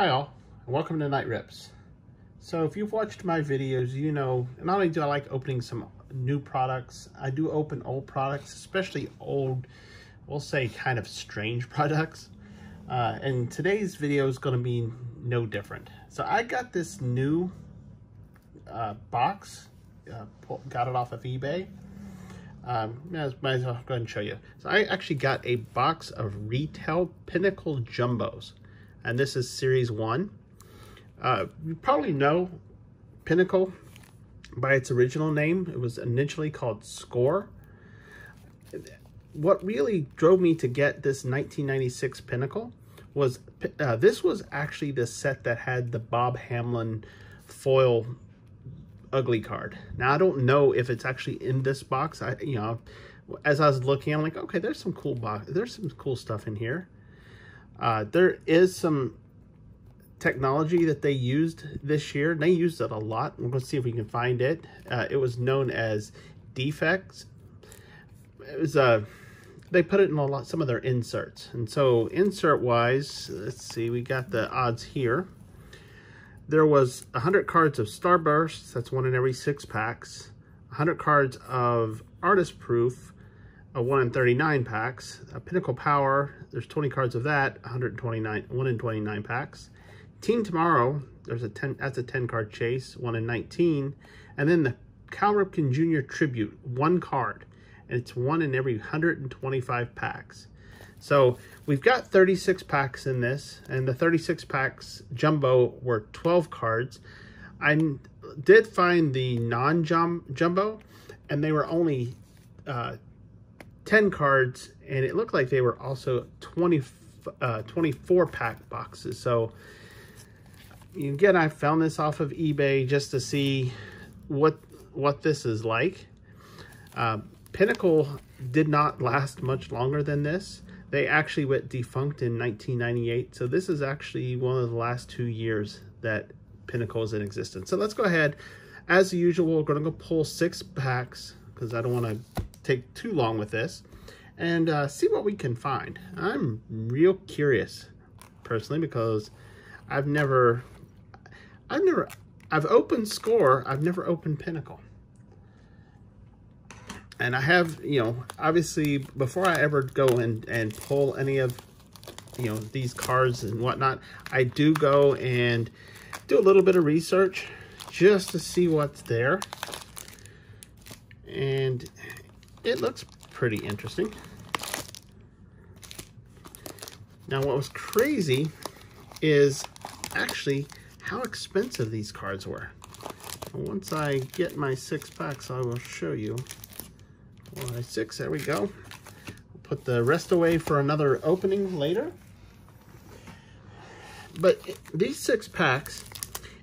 Hi all, and welcome to Night Rips. So if you've watched my videos, you know, not only do I like opening some new products, I do open old products, especially old, we'll say kind of strange products. Uh, and today's video is going to be no different. So I got this new uh, box, uh, got it off of eBay. Um, might as well go ahead and show you. So I actually got a box of retail Pinnacle Jumbos and this is series one. Uh, you probably know Pinnacle by its original name. It was initially called Score. What really drove me to get this 1996 Pinnacle was uh, this was actually the set that had the Bob Hamelin foil ugly card. Now I don't know if it's actually in this box. I you know as I was looking, I'm like, okay, there's some cool box. There's some cool stuff in here. Uh, there is some technology that they used this year. and They used it a lot. We're going to see if we can find it. Uh, it was known as Dufex. It was uh, they put it in a lot some of their inserts. And so insert wise, let's see, we got the odds here. There was 100 cards of Starburst, that's one in every six packs. 100 cards of Artist Proof, a 1 in 39 packs. A Pinnacle Power, there's 20 cards of that, 129, 1 in 29 packs. Team Tomorrow, there's a 10, that's a 10 card chase, 1 in 19. And then the Cal Ripken Jr. Tribute, one card. And it's one in every 125 packs. So we've got 36 packs in this, and the 36 packs jumbo were 12 cards. I did find the non-jumbo, and they were only uh, 10 cards, and it looked like they were also 20, uh, 24 pack boxes. So again, I found this off of eBay just to see what what this is like. Uh, Pinnacle did not last much longer than this. They actually went defunct in 1998. So this is actually one of the last two years that Pinnacle is in existence. So let's go ahead. As usual, we're going to go pull six packs because I don't want to take too long with this and uh, see what we can find. I'm real curious personally because I've never, I've never, I've opened Score, I've never opened Pinnacle. And I have, you know, obviously before I ever go and, and pull any of, you know, these cards and whatnot, I do go and do a little bit of research just to see what's there. And it looks pretty interesting. Now, what was crazy is actually how expensive these cards were. Once I get my six packs, I will show you. Six, there we go. Put the rest away for another opening later. But these six packs,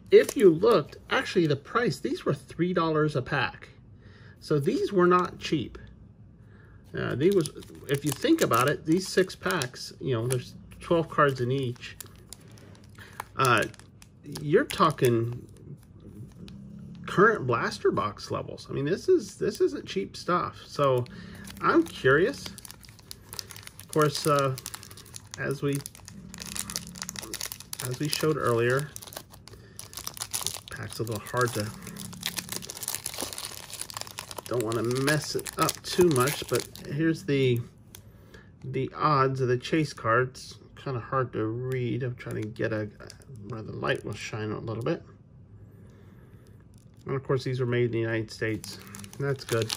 if you looked, actually the price, these were $3 a pack. So these were not cheap. Uh, these was, if you think about it, these six packs, you know, there's 12 cards in each. Uh, you're talking current blaster box levels. I mean, this is this isn't cheap stuff. So I'm curious. Of course, uh, as we as we showed earlier, pack's a little hard to don't want to mess it up too much, but here's the the odds of the chase cards. Kind of hard to read. I'm trying to get a where the light will shine a little bit. And of course, these were made in the United States. That's good.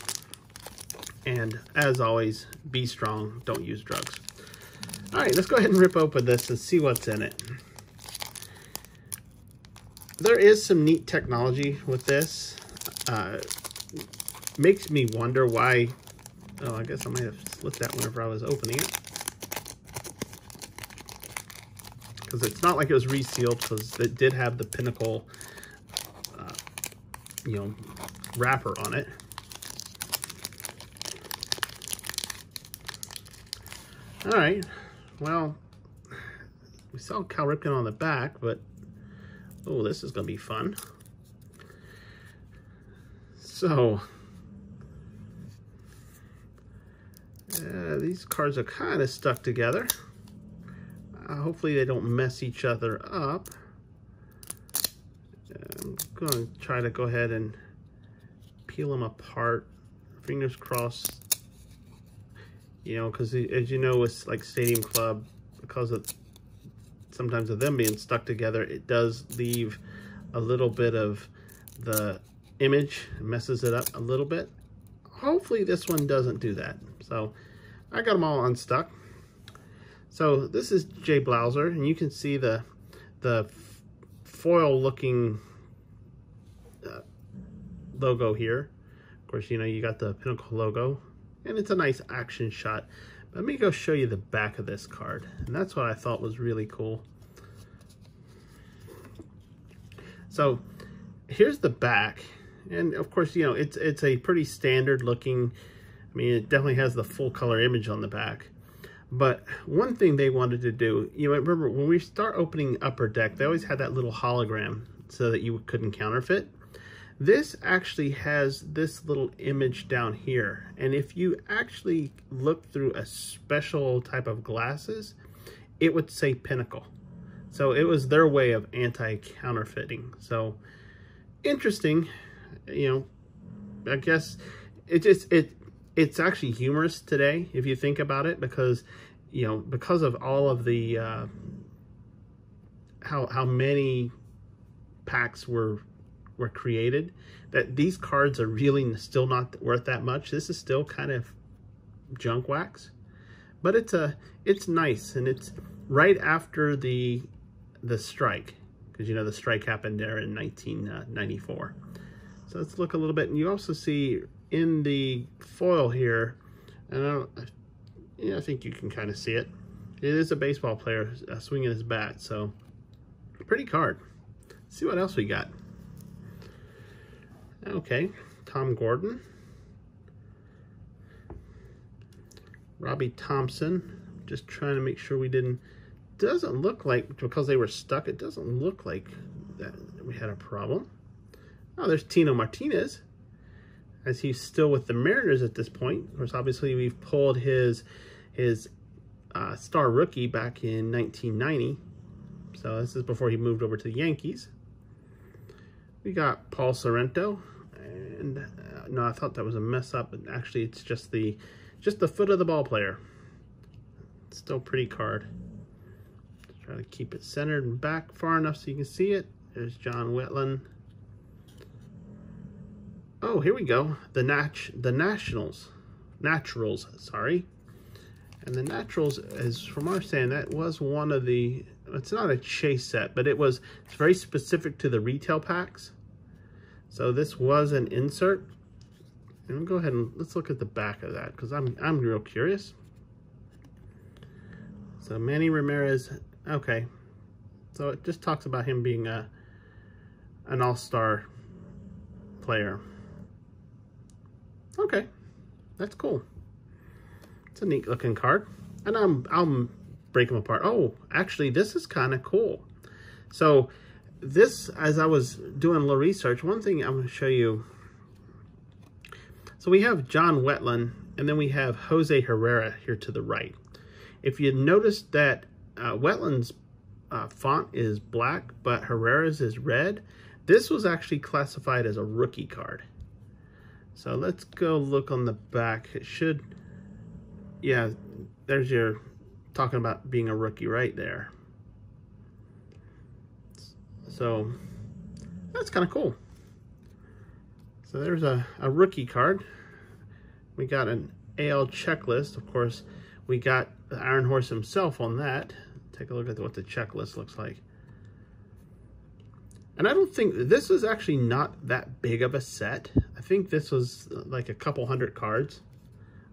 And as always, be strong. Don't use drugs. All right, let's go ahead and rip open this and see what's in it. There is some neat technology with this. Uh, makes me wonder why... Oh, I guess I might have slipped that whenever I was opening it. Because it's not like it was resealed, because it did have the Pinnacle, uh, you know, wrapper on it. All right, well, we saw Cal Ripken on the back, but, oh, this is going to be fun. So, uh, these cards are kind of stuck together. I hopefully they don't mess each other up. I'm going to try to go ahead and peel them apart. Fingers crossed. You know, because as you know, with like Stadium Club, because of sometimes of them being stuck together, it does leave a little bit of the image, messes it up a little bit. Hopefully this one doesn't do that. So I got them all unstuck. So this is Jay Blauser, and you can see the the foil looking uh, logo here. Of course, you know, you got the Pinnacle logo, and it's a nice action shot. Let me go show you the back of this card, and that's what I thought was really cool. So here's the back, and of course, you know, it's it's a pretty standard looking, I mean, it definitely has the full color image on the back. But one thing they wanted to do, you know, remember when we start opening Upper Deck, they always had that little hologram so that you couldn't counterfeit. This actually has this little image down here. And if you actually look through a special type of glasses, it would say Pinnacle. So it was their way of anti-counterfeiting. So interesting, you know, I guess it just, it, it's actually humorous today if you think about it because you know because of all of the uh, how how many packs were were created that these cards are really still not worth that much. This is still kind of junk wax but it's a it's nice and it's right after the the strike because you know the strike happened there in 1994 so let's look a little bit and you also see in the foil here, and I, yeah, I think you can kind of see it. It is a baseball player uh, swinging his bat, so pretty card. Let's see what else we got. Okay, Tom Gordon. Robby Thompson. Just trying to make sure we didn't... Doesn't look like, because they were stuck, it doesn't look like that we had a problem. Oh, there's Tino Martinez as he's still with the Mariners at this point. Of course, obviously we've pulled his his uh, star rookie back in 1990. So this is before he moved over to the Yankees. We got Paul Sorrento, and uh, no, I thought that was a mess up, but actually it's just the just the foot of the ball player. Still pretty card. try to keep it centered and back far enough so you can see it. There's John Wetteland. Oh, here we go. The Natch, the Nationals, Naturals, sorry. And the Naturals is, from our stand, that was one of the, it's not a chase set, but it was, it's very specific to the retail packs. So this was an insert. And we'll go ahead and let's look at the back of that because I'm, I'm real curious. So Manny Ramirez, okay. So it just talks about him being a, an all-star player. Okay, that's cool. It's a neat looking card. And I'm, I'll break them apart. Oh, actually, this is kind of cool. So this, as I was doing a little research, one thing I'm going to show you. So we have John Wetteland, and then we have Jose Herrera here to the right. If you notice that uh, Wetteland's uh, font is black, but Herrera's is red, this was actually classified as a rookie card. So let's go look on the back. It should, yeah, there's your, talking about being a rookie right there. So that's kind of cool. So there's a, a rookie card. We got an AL checklist. Of course, we got the Iron Horse himself on that. Take a look at what the checklist looks like. And I don't think, this is actually not that big of a set. I think this was uh, like a couple hundred cards.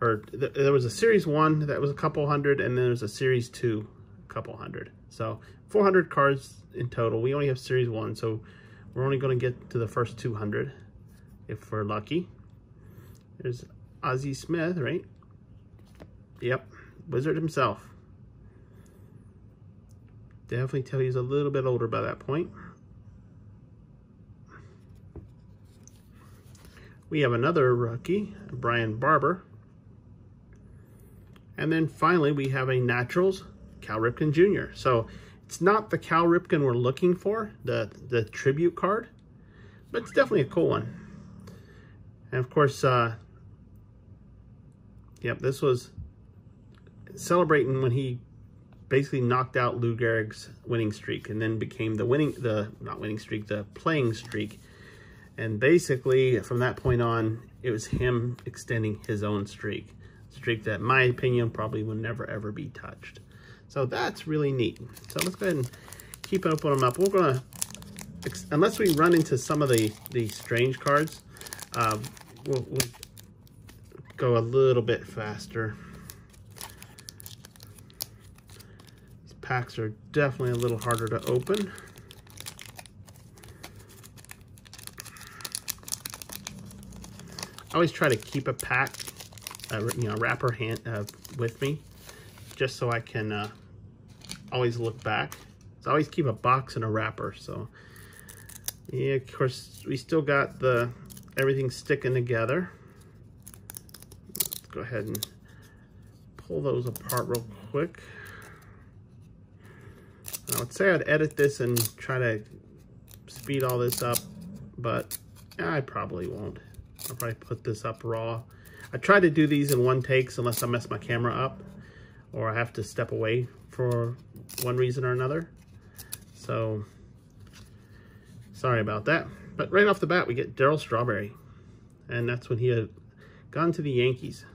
Or th there was a series one that was a couple hundred, and then there's a series two, a couple hundred. So 400 cards in total. We only have series one, so we're only going to get to the first 200 if we're lucky. There's Ozzie Smith, right? Yep, Wizard himself. Definitely tell he's a little bit older by that point. We have another rookie, Brian Barber. And then finally, we have a Naturals Cal Ripken Jr. So it's not the Cal Ripken we're looking for, the, the tribute card, but it's definitely a cool one. And of course, uh, yep, this was celebrating when he basically knocked out Lou Gehrig's winning streak and then became the winning, the not winning streak, the playing streak. And basically, from that point on, it was him extending his own streak. Streak that, my opinion, probably will never, ever be touched. So that's really neat. So let's go ahead and keep opening them up. We're going to, unless we run into some of the, the strange cards, uh, we'll, we'll go a little bit faster. These packs are definitely a little harder to open. I always try to keep a pack, uh, you know, wrapper hand uh, with me, just so I can uh, always look back. So I always keep a box and a wrapper. So yeah, of course, we still got the everything sticking together. Let's go ahead and pull those apart real quick. I would say I'd edit this and try to speed all this up, but I probably won't. I'll probably put this up raw. I try to do these in one takes unless I mess my camera up or I have to step away for one reason or another. So, sorry about that. But right off the bat, we get Darryl Strawberry. And that's when he had gone to the Yankees.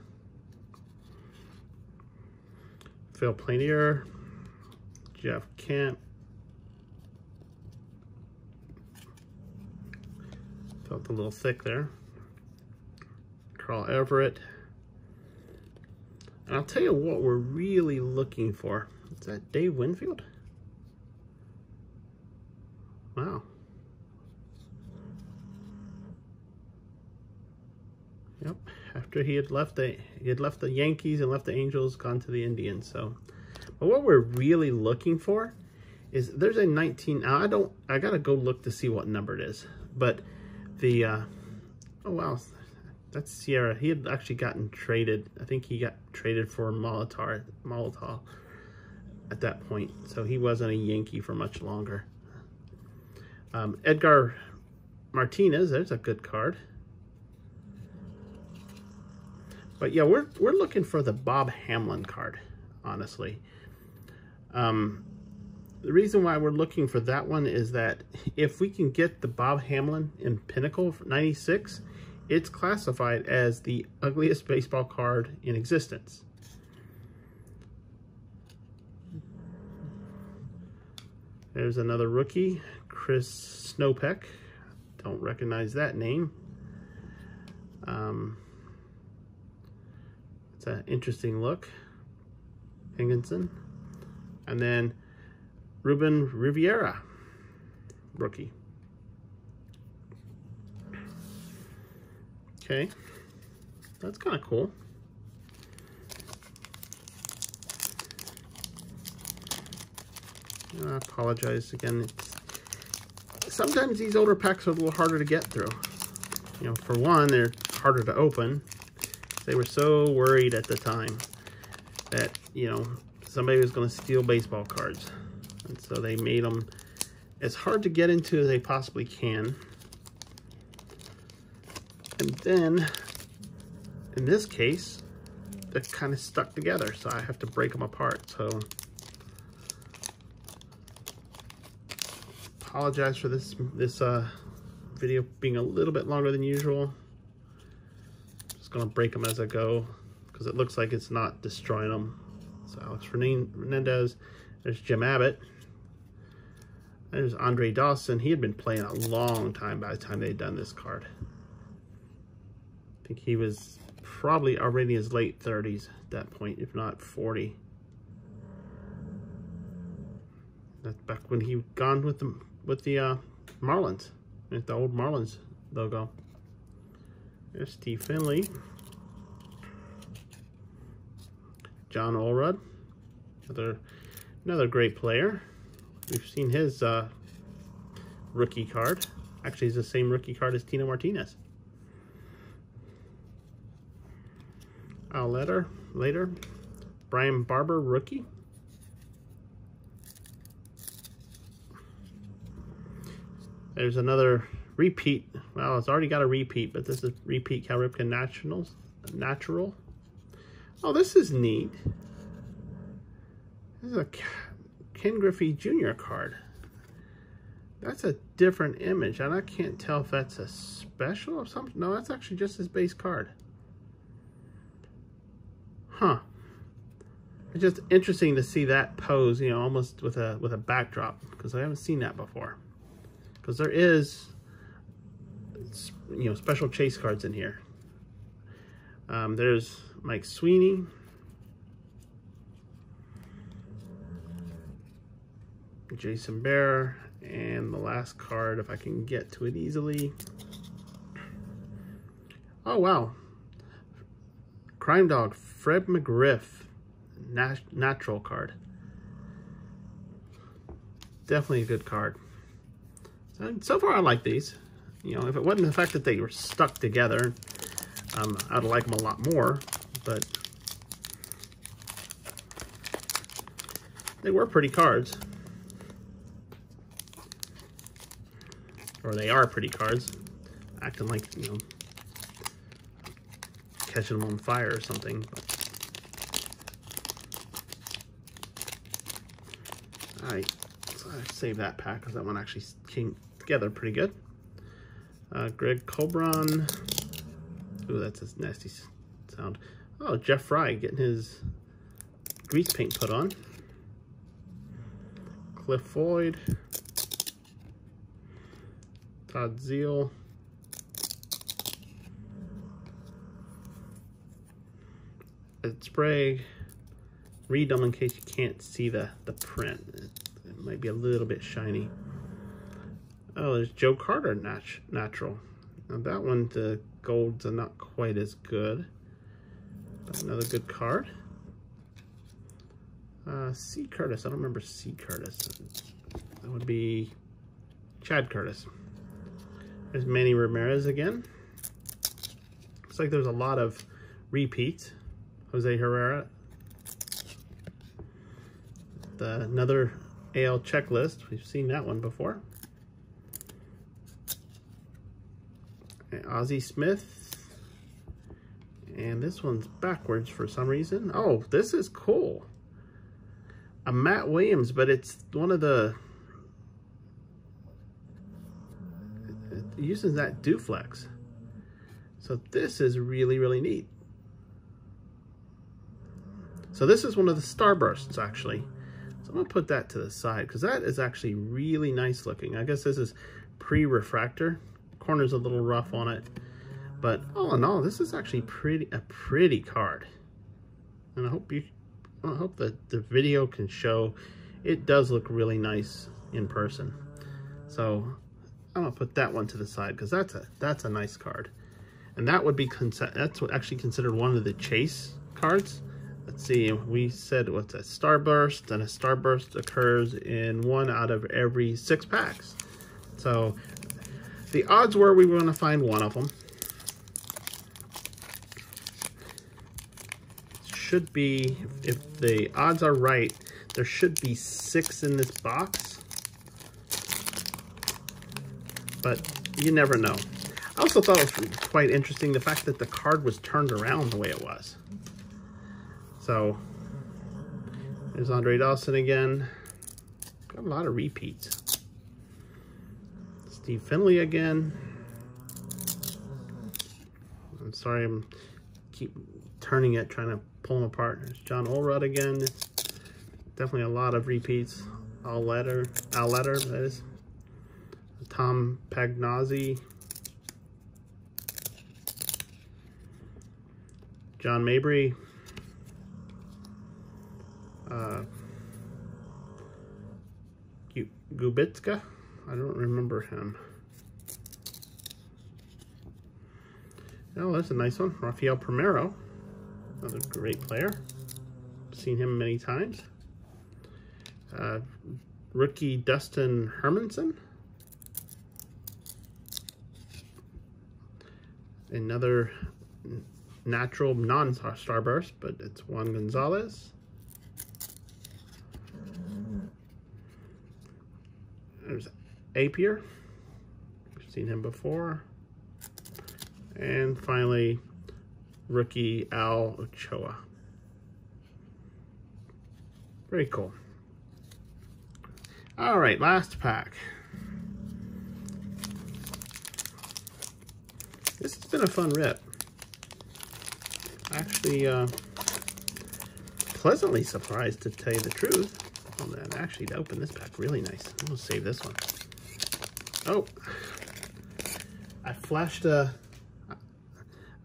Phil Plantier, Jeff Kent. Felt a little thick there. Carl Everett. And I'll tell you what we're really looking for. Is that Dave Winfield? Wow. Yep. After he had left the he had left the Yankees and left the Angels, gone to the Indians. So but what we're really looking for is there's a 19, now I don't, I gotta go look to see what number it is. But the, uh, oh wow, that's Sierra. He had actually gotten traded. I think he got traded for Molitov, Molitov at that point. So he wasn't a Yankee for much longer. Um, Edgar Martinez, there's a good card. But yeah, we're, we're looking for the Bob Hamelin card, honestly. Um, the reason why we're looking for that one is that if we can get the Bob Hamelin in Pinnacle 96, it's classified as the ugliest baseball card in existence. There's another rookie, Chris Snopek. Don't recognize that name. Um, it's an interesting look. Higginson. And then Ruben Rivera, rookie. Okay, that's kind of cool. I apologize again. It's, sometimes these older packs are a little harder to get through. You know, for one, they're harder to open. They were so worried at the time that, you know, somebody was going to steal baseball cards. And so they made them as hard to get into as they possibly can. And then, in this case, they're kind of stuck together, so I have to break them apart. So, apologize for this this uh, video being a little bit longer than usual. Just gonna break them as I go because it looks like it's not destroying them. So Alex Fernandez. There's Jim Abbott. There's Andre Dawson. He had been playing a long time by the time they'd done this card. Think he was probably already in his late 30s at that point, if not 40. That's back when he gone with the with the uh, Marlins, with the old Marlins logo. There's Steve Finley. John Olerud, another, another great player. We've seen his uh, rookie card. Actually, it's the same rookie card as Tino Martinez. uh, letter, later. Brian Barber, rookie. There's another repeat. Well, it's already got a repeat, but this is repeat Cal Ripken Nationals, natural. Oh, this is neat. This is a Ken Griffey Jr. card. That's a different image, and I can't tell if that's a special or something. No, that's actually just his base card. Huh. It's just interesting to see that pose, you know, almost with a with a backdrop, because I haven't seen that before. Because there is, you know, special chase cards in here. Um, there's Mike Sweeney. Jason Bere, and the last card, if I can get to it easily. Oh, wow. Crime Dog, Fred McGriff, nat natural card. Definitely a good card. So, so far, I like these. You know, if it wasn't the fact that they were stuck together, um, I'd like them a lot more, but they were pretty cards. or they are pretty cards, acting like, you know, catching them on fire or something. All right, so I save that pack because that one actually came together pretty good. Uh, Greg Colbrunn. Ooh, that's a nasty sound. Oh, Jeff Frye getting his grease paint put on. Cliff Floyd. Todd Zeile. Sprague. Read them in case you can't see the, the print. It, it might be a little bit shiny. Oh, there's Joe Carter nat natural. Now that one, the golds are not quite as good. But another good card. Uh, C. Curtis. I don't remember C. Curtis. That would be Chad Curtis. There's Manny Ramirez again. Looks like there's a lot of repeats. Jose Herrera. The, another AL checklist. We've seen that one before. And Smith. And this one's backwards for some reason. Oh, this is cool. A Matt Williams, but it's one of the using that Dufex. So this is really, really neat. So this is one of the Starbursts, actually. So I'm to put that to the side because that is actually really nice looking. I guess this is pre-refractor. Corner's a little rough on it. But all in all, this is actually pretty a pretty card. And I hope you I hope that the video can show it does look really nice in person. So I'm gonna put that one to the side because that's a that's a nice card, and that would be that's actually considered one of the chase cards. Let's see, we said what's a starburst, and a starburst occurs in one out of every six packs. So the odds were we were going to find one of them. Should be, if the odds are right, there should be six in this box but you never know. I also thought it was quite interesting the fact that the card was turned around the way it was. So, there's Andre Dawson again. Got a lot of repeats. Steve Finley again. I'm sorry, I'm keep turning it, trying to pull them apart. There's John Olerud again. Definitely a lot of repeats. All letter, all letter, that is. Tom Pagnozzi, John Mabry, uh, Gubicza, I don't remember him. Oh, that's a nice one. Rafael Palmeiro, another great player. Seen him many times. Uh, rookie Dustin Hermanson. another natural non-starburst, but it's Juan Gonzalez. There's Appier, Seen him before. And finally, rookie Al Ochoa. Very cool. All right, last pack. This has been a fun rip. Actually, uh, pleasantly surprised to tell you the truth. Oh, man, actually, to open this pack really nice. I'm gonna save this one. Oh, I flashed a,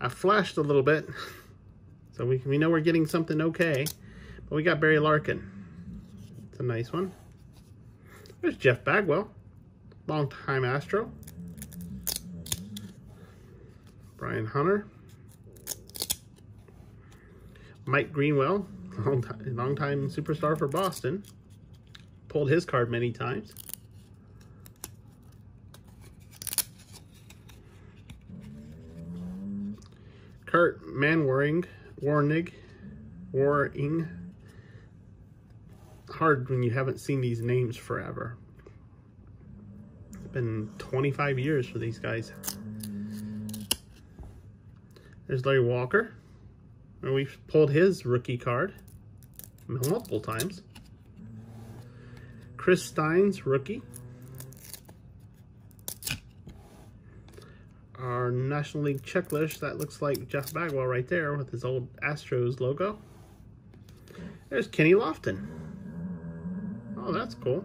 I flashed a little bit, so we we know we're getting something okay. But we got Barry Larkin. It's a nice one. There's Jeff Bagwell, long-time Astro. Brian Hunter. Mike Greenwell, long time, long time superstar for Boston. Pulled his card many times. Kirt Manwaring, Warnig, Waring. Hard when you haven't seen these names forever. It's been 25 years for these guys. There's Larry Walker. And we've pulled his rookie card multiple times. Chris Stynes, rookie. Our National League checklist, that looks like Jeff Bagwell right there with his old Astros logo. There's Kenny Lofton. Oh, that's cool.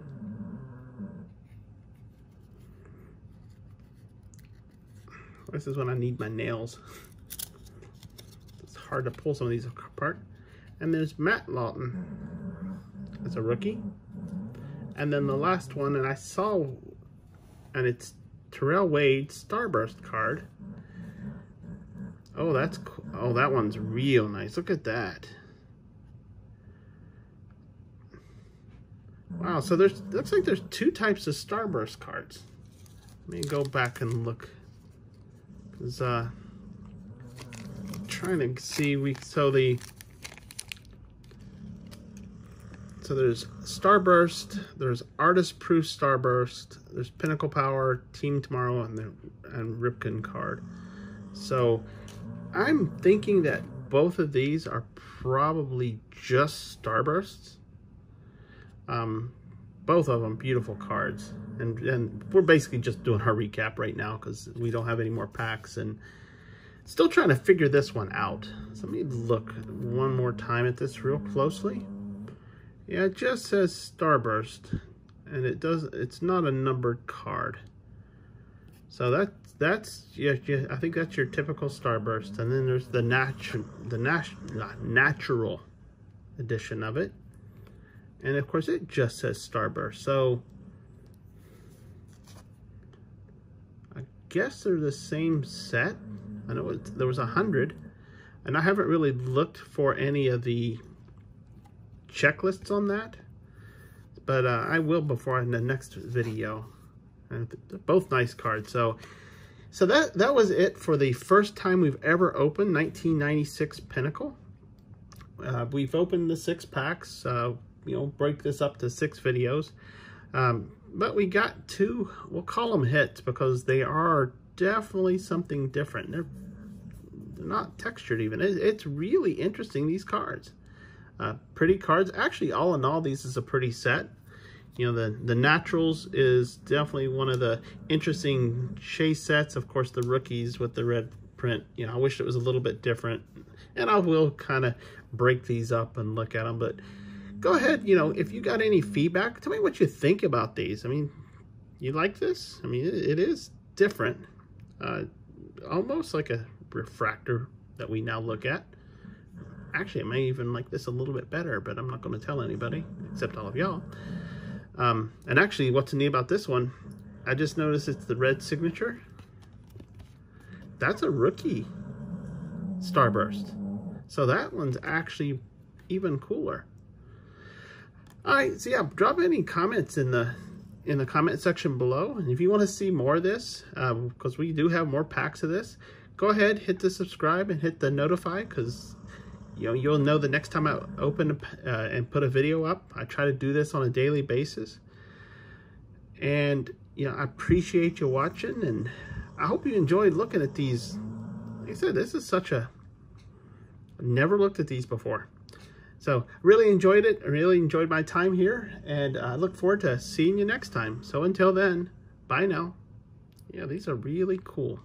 This is when I need my nails. It's hard to pull some of these apart. And there's Matt Lawton as a rookie. And then the last one, and I saw, and it's Terrell Wade Starburst card. Oh, that's cool. Oh, that one's real nice. Look at that. Wow, so there's looks like there's two types of Starburst cards. Let me go back and look. Cause uh trying to see we so the so there's Starburst, there's Artist Proof Starburst, there's Pinnacle Power, Team Tomorrow, and the and Ripken card. So I'm thinking that both of these are probably just Starbursts. Um, both of them beautiful cards, and and we're basically just doing our recap right now because we don't have any more packs and Still trying to figure this one out. So let me look one more time at this real closely. Yeah, it just says Starburst, and it does. It's not a numbered card. So that that's yeah, yeah I think that's your typical Starburst, and then there's the natural the nat natural edition of it, and of course it just says Starburst. So I guess they're the same set. I know it, there was a hundred, and I haven't really looked for any of the checklists on that, but uh, I will before in the next video. Both nice cards. So, so that that was it for the first time we've ever opened 1996 Pinnacle. Uh, we've opened the six packs. Uh, you know, break this up to six videos. Um, but we got two, we'll call them hits because they are definitely something different. They're, they're not textured even. It, it's really interesting, these cards. Uh, pretty cards. Actually, all in all, these is a pretty set. You know, the, the Naturals is definitely one of the interesting chase sets. Of course, the rookies with the red print. You know, I wish it was a little bit different. And I will kind of break these up and look at them. But go ahead, you know, if you got any feedback, tell me what you think about these. I mean, you like this? I mean, it, it is different uh, almost like a refractor that we now look at. Actually, I may even like this a little bit better, but I'm not going to tell anybody except all of y'all. Um, and actually, what's neat about this one, I just noticed it's the red signature. That's a rookie Starburst. So that one's actually even cooler. All right, so yeah, drop any comments in the in the comment section below. And if you want to see more of this, because um, we do have more packs of this, go ahead, hit the subscribe and hit the notify because you know you'll know the next time I open uh, and put a video up. I try to do this on a daily basis. And, you know, I appreciate you watching and I hope you enjoyed looking at these. Like I said, this is such a, never looked at these before. So really enjoyed it. I really enjoyed my time here and I look forward to seeing you next time. So until then, bye now. Yeah, these are really cool.